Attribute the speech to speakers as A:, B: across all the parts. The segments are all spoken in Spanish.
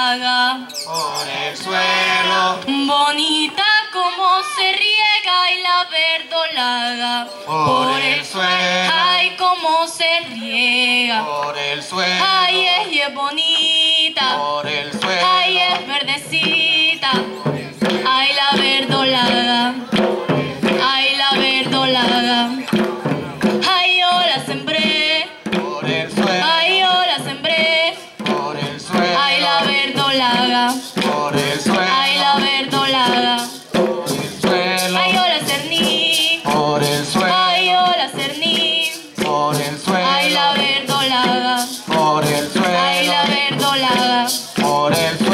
A: por
B: el suelo,
A: bonita como se riega y la verdolaga. Por, el, suelo, ay como se riega.
B: Por el suelo, ay
A: es, y es bonita.
B: Por el suelo, ay es
A: verdecita. Por el dorada.
B: Por eso Ay, la
A: verdolaga.
B: Por el suelo. Ay,
A: hola, cerní.
B: Por el suelo. Ay,
A: hola, cerní.
B: Por el suelo. Ay, la
A: verdolaga.
B: Por el suelo. Ay, la
A: verdolaga.
B: Por el suelo.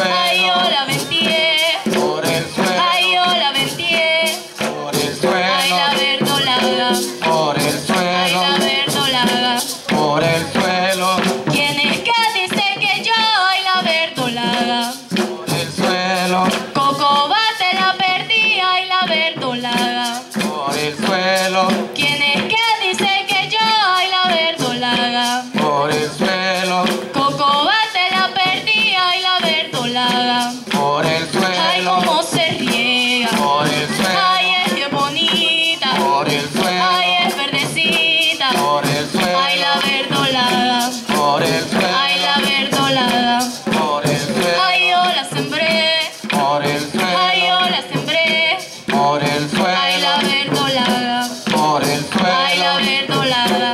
A: verdolaga.
B: Por el suelo.
A: ¿Quién es que dice que yo soy la verdolaga?
B: Por el suelo.
A: Coco Cocobate la perdía y la verdolaga.
B: Por el suelo. Ay, cómo
A: se riega. Por
B: el suelo. Ay,
A: es que bonita.
B: Por el suelo.
A: dólar.